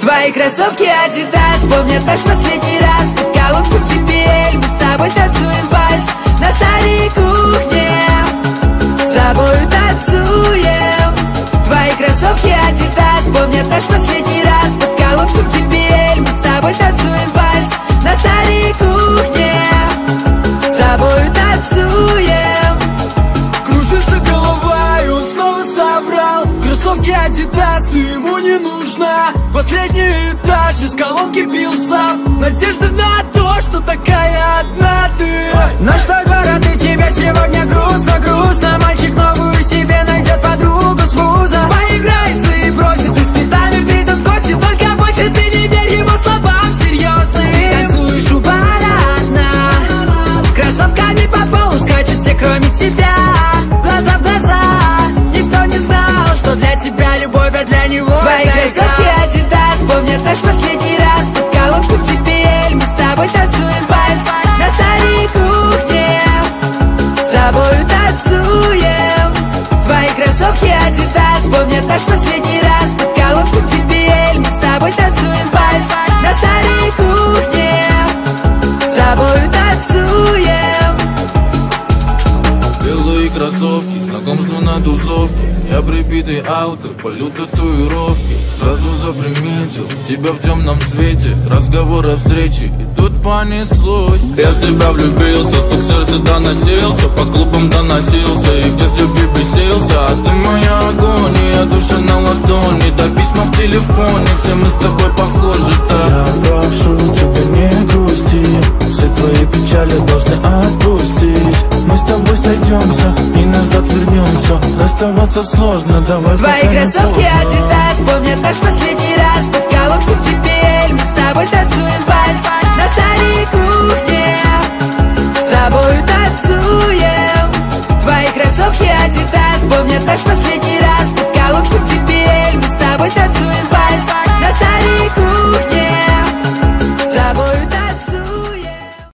Твои кроссовки Adidas Помнят наш последний раз под колонной Кроссовки Adidas, ты ему не нужна. Последний этаж, из колонки бил сам Надежда на то, что такая одна ты. Ну что, город, и тебе сегодня грустно, грустно. Мальчик новую себе найдет подругу с вуза. Поиграется и бросит, и с цветами придет в гости. Только больше ты не верь его словам серьезным. Танцуешь у бара одна Кроссовками по полу скачут все, кроме тебя Кроссовки, знакомство на тусовке. Я прибитый алкой, полю татуировки. Сразу заприметил тебя в темном свете. Разговор о встрече, и тут понеслось. Я в тебя влюбился, стук сердца доносился. По клубам доносился, и в любви бесился. А ты моя агония, душа на ладони. Да письма в телефоне, все мы с тобой похожи так Я прошу сойдемся и назад вернемся. Расставаться сложно, давай Твои кроссовки Адидас помнят наш последний раз. Под колонку теперь мы с тобой танцуем вальс. На старой кухне с тобой танцуем. Твои кроссовки Адидас помнят наш